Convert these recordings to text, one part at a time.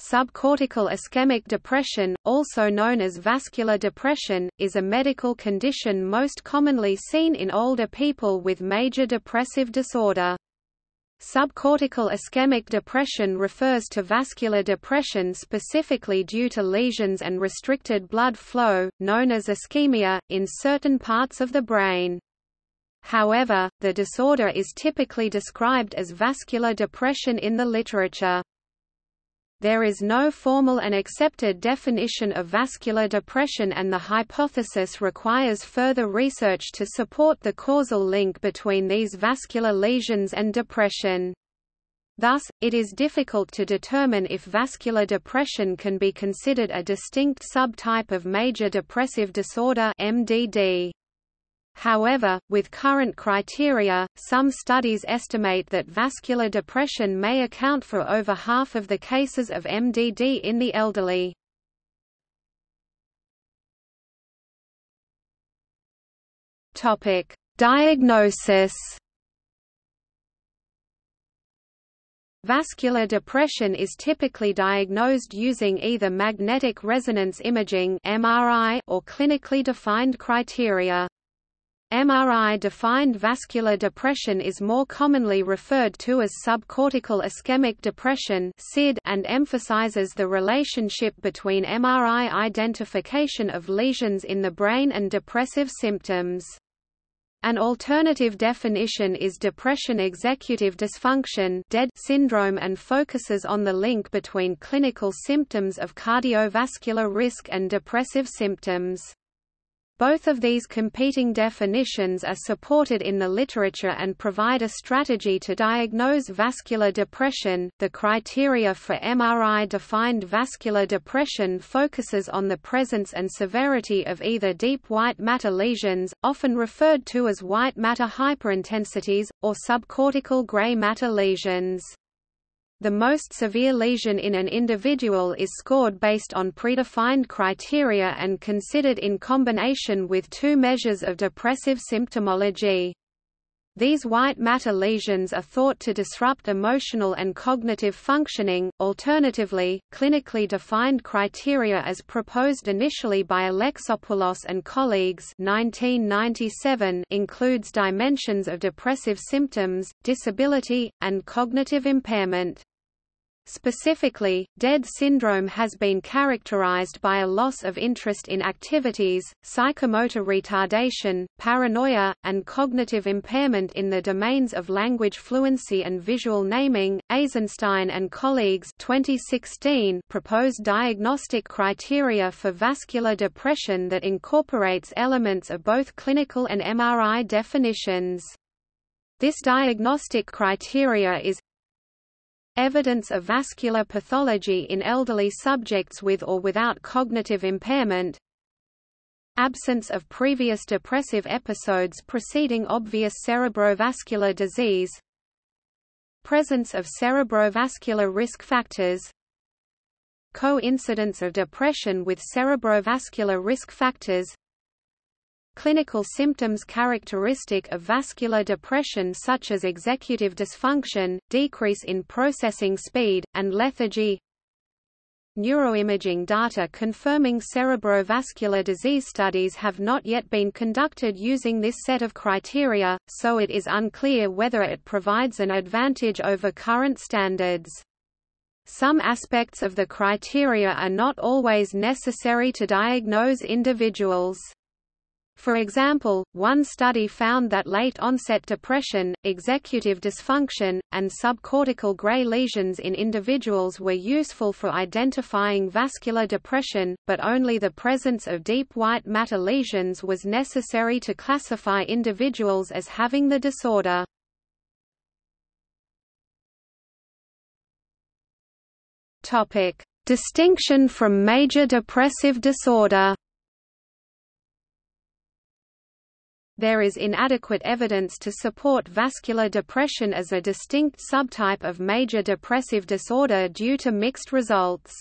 Subcortical ischemic depression, also known as vascular depression, is a medical condition most commonly seen in older people with major depressive disorder. Subcortical ischemic depression refers to vascular depression specifically due to lesions and restricted blood flow, known as ischemia, in certain parts of the brain. However, the disorder is typically described as vascular depression in the literature. There is no formal and accepted definition of vascular depression and the hypothesis requires further research to support the causal link between these vascular lesions and depression. Thus, it is difficult to determine if vascular depression can be considered a distinct subtype of major depressive disorder MDD. However, with current criteria, some studies estimate that vascular depression may account for over half of the cases of MDD in the elderly. Topic: Diagnosis. Vascular depression is typically diagnosed using either magnetic resonance imaging (MRI) or clinically defined criteria. MRI-defined vascular depression is more commonly referred to as subcortical ischemic depression and emphasizes the relationship between MRI identification of lesions in the brain and depressive symptoms. An alternative definition is depression executive dysfunction syndrome and focuses on the link between clinical symptoms of cardiovascular risk and depressive symptoms. Both of these competing definitions are supported in the literature and provide a strategy to diagnose vascular depression. The criteria for MRI defined vascular depression focuses on the presence and severity of either deep white matter lesions, often referred to as white matter hyperintensities, or subcortical gray matter lesions. The most severe lesion in an individual is scored based on predefined criteria and considered in combination with two measures of depressive symptomology. These white matter lesions are thought to disrupt emotional and cognitive functioning. Alternatively, clinically defined criteria as proposed initially by Alexopoulos and colleagues 1997 includes dimensions of depressive symptoms, disability, and cognitive impairment. Specifically, DED syndrome has been characterized by a loss of interest in activities, psychomotor retardation, paranoia, and cognitive impairment in the domains of language fluency and visual naming. Aizenstein and colleagues 2016 proposed diagnostic criteria for vascular depression that incorporates elements of both clinical and MRI definitions. This diagnostic criteria is Evidence of vascular pathology in elderly subjects with or without cognitive impairment Absence of previous depressive episodes preceding obvious cerebrovascular disease Presence of cerebrovascular risk factors Coincidence of depression with cerebrovascular risk factors Clinical symptoms characteristic of vascular depression such as executive dysfunction, decrease in processing speed, and lethargy Neuroimaging data confirming cerebrovascular disease studies have not yet been conducted using this set of criteria, so it is unclear whether it provides an advantage over current standards. Some aspects of the criteria are not always necessary to diagnose individuals. For example, one study found that late-onset depression, executive dysfunction, and subcortical gray lesions in individuals were useful for identifying vascular depression, but only the presence of deep white matter lesions was necessary to classify individuals as having the disorder. Distinction from major depressive disorder there is inadequate evidence to support vascular depression as a distinct subtype of major depressive disorder due to mixed results.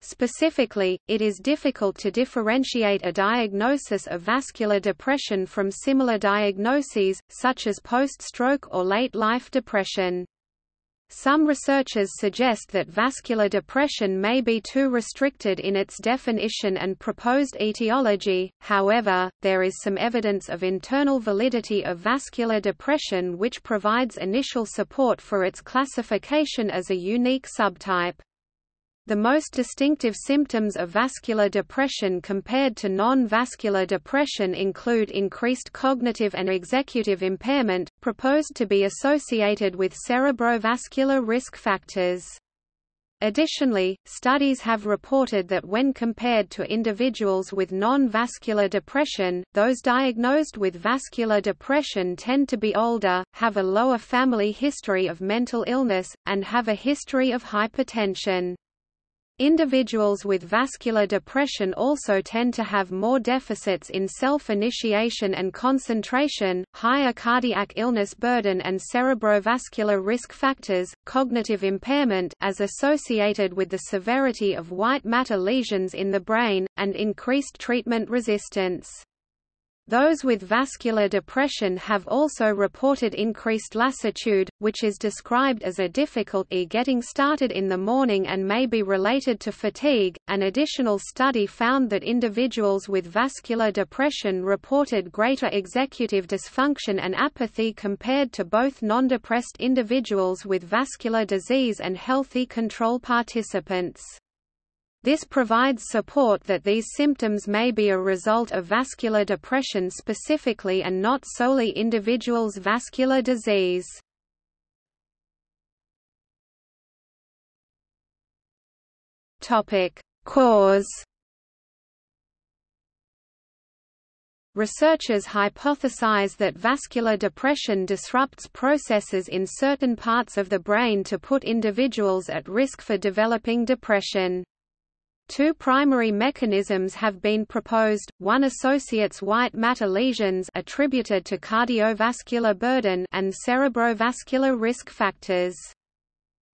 Specifically, it is difficult to differentiate a diagnosis of vascular depression from similar diagnoses, such as post-stroke or late-life depression. Some researchers suggest that vascular depression may be too restricted in its definition and proposed etiology, however, there is some evidence of internal validity of vascular depression which provides initial support for its classification as a unique subtype. The most distinctive symptoms of vascular depression compared to non-vascular depression include increased cognitive and executive impairment, proposed to be associated with cerebrovascular risk factors. Additionally, studies have reported that when compared to individuals with non-vascular depression, those diagnosed with vascular depression tend to be older, have a lower family history of mental illness, and have a history of hypertension. Individuals with vascular depression also tend to have more deficits in self-initiation and concentration, higher cardiac illness burden and cerebrovascular risk factors, cognitive impairment as associated with the severity of white matter lesions in the brain, and increased treatment resistance. Those with vascular depression have also reported increased lassitude, which is described as a difficulty getting started in the morning and may be related to fatigue. An additional study found that individuals with vascular depression reported greater executive dysfunction and apathy compared to both non-depressed individuals with vascular disease and healthy control participants. This provides support that these symptoms may be a result of vascular depression specifically and not solely individuals' vascular disease. Cause Researchers hypothesize that vascular depression disrupts processes in certain parts of the brain to put individuals at risk for developing depression. Two primary mechanisms have been proposed, one associates white matter lesions attributed to cardiovascular burden and cerebrovascular risk factors.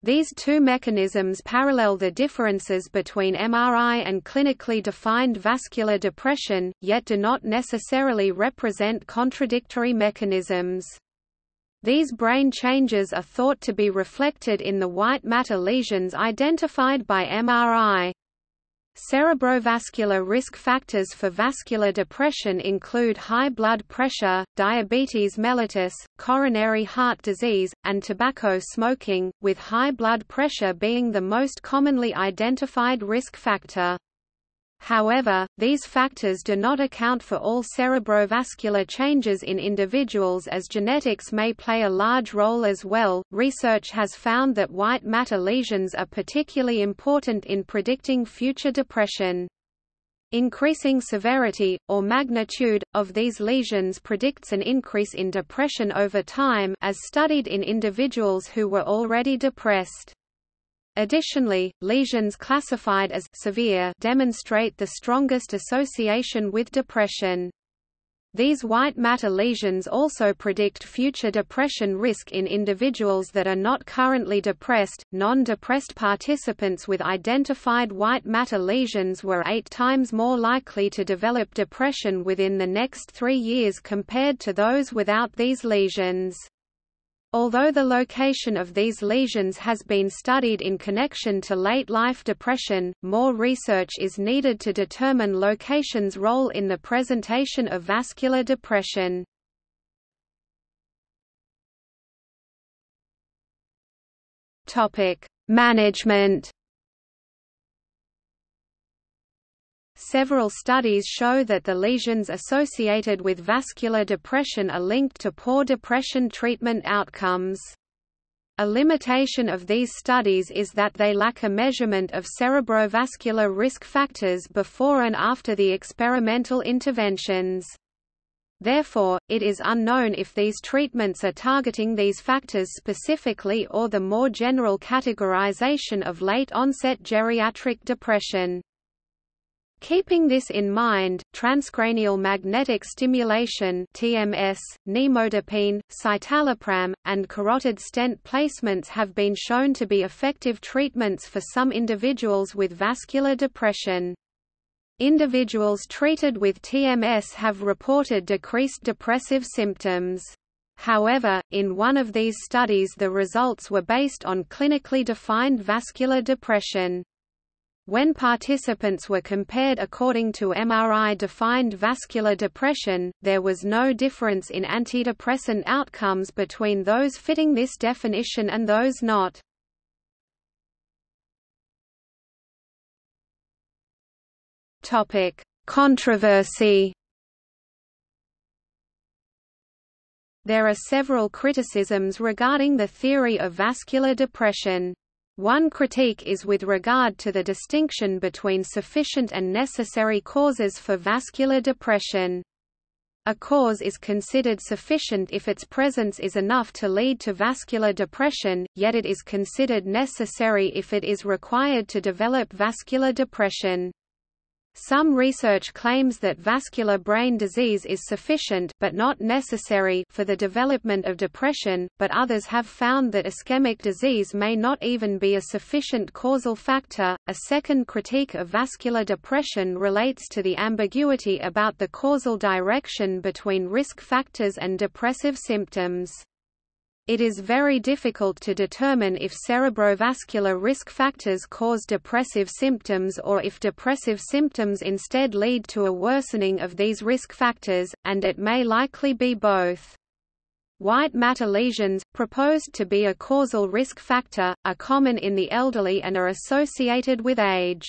These two mechanisms parallel the differences between MRI and clinically defined vascular depression, yet do not necessarily represent contradictory mechanisms. These brain changes are thought to be reflected in the white matter lesions identified by MRI. Cerebrovascular risk factors for vascular depression include high blood pressure, diabetes mellitus, coronary heart disease, and tobacco smoking, with high blood pressure being the most commonly identified risk factor. However, these factors do not account for all cerebrovascular changes in individuals as genetics may play a large role as well. Research has found that white matter lesions are particularly important in predicting future depression. Increasing severity, or magnitude, of these lesions predicts an increase in depression over time as studied in individuals who were already depressed. Additionally, lesions classified as severe demonstrate the strongest association with depression. These white matter lesions also predict future depression risk in individuals that are not currently depressed. Non depressed participants with identified white matter lesions were eight times more likely to develop depression within the next three years compared to those without these lesions. Although the location of these lesions has been studied in connection to late-life depression, more research is needed to determine location's role in the presentation of vascular depression. Management Several studies show that the lesions associated with vascular depression are linked to poor depression treatment outcomes. A limitation of these studies is that they lack a measurement of cerebrovascular risk factors before and after the experimental interventions. Therefore, it is unknown if these treatments are targeting these factors specifically or the more general categorization of late-onset geriatric depression. Keeping this in mind, transcranial magnetic stimulation TMS, nimodipine, citalopram, and carotid stent placements have been shown to be effective treatments for some individuals with vascular depression. Individuals treated with TMS have reported decreased depressive symptoms. However, in one of these studies the results were based on clinically defined vascular depression. When participants were compared according to MRI-defined vascular depression, there was no difference in antidepressant outcomes between those fitting this definition and those not. Controversy There are several criticisms regarding the theory of vascular depression. One critique is with regard to the distinction between sufficient and necessary causes for vascular depression. A cause is considered sufficient if its presence is enough to lead to vascular depression, yet it is considered necessary if it is required to develop vascular depression. Some research claims that vascular brain disease is sufficient but not necessary for the development of depression, but others have found that ischemic disease may not even be a sufficient causal factor. A second critique of vascular depression relates to the ambiguity about the causal direction between risk factors and depressive symptoms. It is very difficult to determine if cerebrovascular risk factors cause depressive symptoms or if depressive symptoms instead lead to a worsening of these risk factors, and it may likely be both. White matter lesions, proposed to be a causal risk factor, are common in the elderly and are associated with age.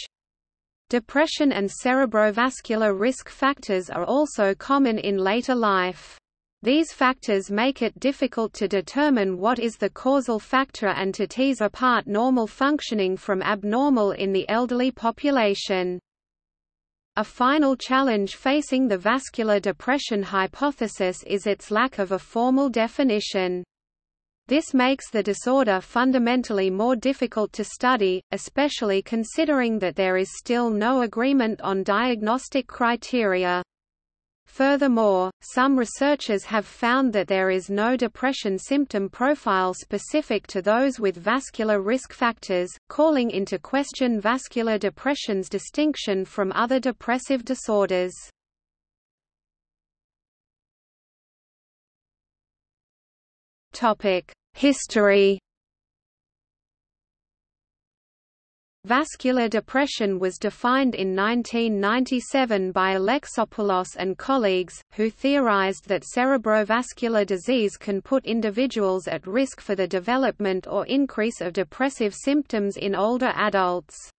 Depression and cerebrovascular risk factors are also common in later life. These factors make it difficult to determine what is the causal factor and to tease apart normal functioning from abnormal in the elderly population. A final challenge facing the vascular depression hypothesis is its lack of a formal definition. This makes the disorder fundamentally more difficult to study, especially considering that there is still no agreement on diagnostic criteria. Furthermore, some researchers have found that there is no depression symptom profile specific to those with vascular risk factors, calling into question vascular depression's distinction from other depressive disorders. History Vascular depression was defined in 1997 by Alexopoulos and colleagues, who theorized that cerebrovascular disease can put individuals at risk for the development or increase of depressive symptoms in older adults.